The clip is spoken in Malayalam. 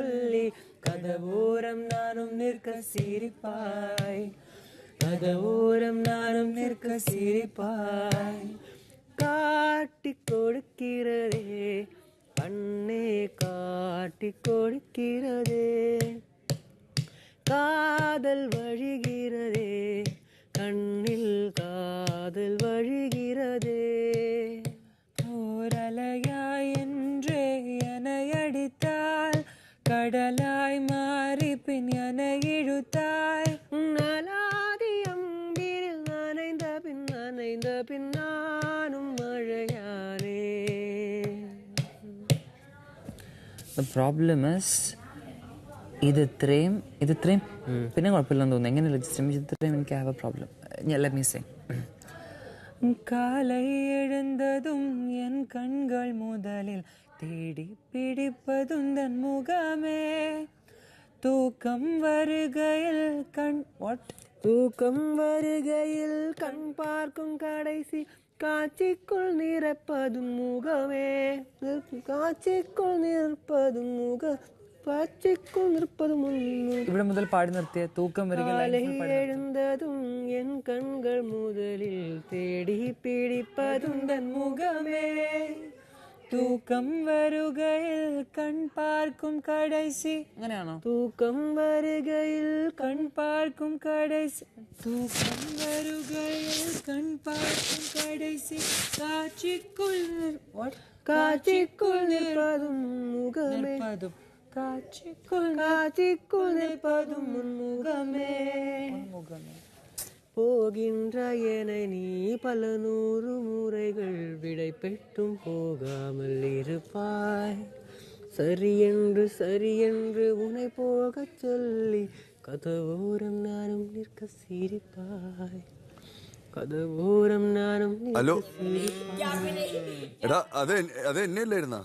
சொல்லி கதவோரம் நானும் நிற்க சிரிப்பாய். கதவோரம் நானும் நிற்க சிரிப்பாய். காட்டி கொடுக்கிறதே கண்ணே காட்டி கொடுக்கிறதே. காதல் வழிகிறதே கண்ணில் കടലായി മാറി പിന്നനെ ഇഴുത്തായി നാലാദിയം വീരിൽ നനൈന്ത പിന്നനൈന്ത പിന്നാനും മഴയാനേ The problem is ഇത് ഇത്രയും ഇത് പിന്നെ കുഴപ്പമില്ലെന്ന് തോന്നുന്നു. എങ്ങനെ രജിസ്റ്റർ ഇത്രയും എനിക്ക് have a problem let me say കാലൈ എഴുന്നതും கண்கள் முதலில் தேடி பிடிப்பதும் தன் முகமே தூக்கம் வருகையில் கண் வாட் தூக்கம் வருகையில் கண் பார்க்கும் கடைசி காட்சிக்குள் நிரப்பதும் முகமே காட்சிக்குள் நிற்பதும் முக காட்சிக்குள் நிற்பதும் முக ഇവിടെ മുതൽ പാടി നിർത്തിയ തൂക്കം വരിക காலை കൺകൾ മുതലിൽ തേടി പിടിപ്പതുന്തൻ മുഖമേ. തൂക്കം വരുകയിൽ കൺ പാർക്കും കടൈസി. അങ്ങനെയാണോ? തൂക്കം വരുകയിൽ കൺ പാർക്കും കടൈസി. തൂക്കം വരുകയിൽ കൺ പാർക്കും കടൈസി. കാച്ചിക്കുൾ കാച്ചിക്കുൾ നിൽപ്പതും മുഖമേ. കാച്ചിക്കുൾ കാച്ചിക്കുൾ നിൽപ്പതും മുൻമുഖമേ. മുഖമേ போகின்ற என நீ பல நூறு முறைகள் விடை பெற்றும் போகாமல் இருப்பாய் சரியென்று சரியென்று உன்னை போகச் சொல்லி கதவோரம் நானும் நிற்க சிரிப்பாய் കഥപൂരം നാനും ഹലോ എടാ അത് എൻ- അത് എന്നെ അല്ലായിരുന്നാ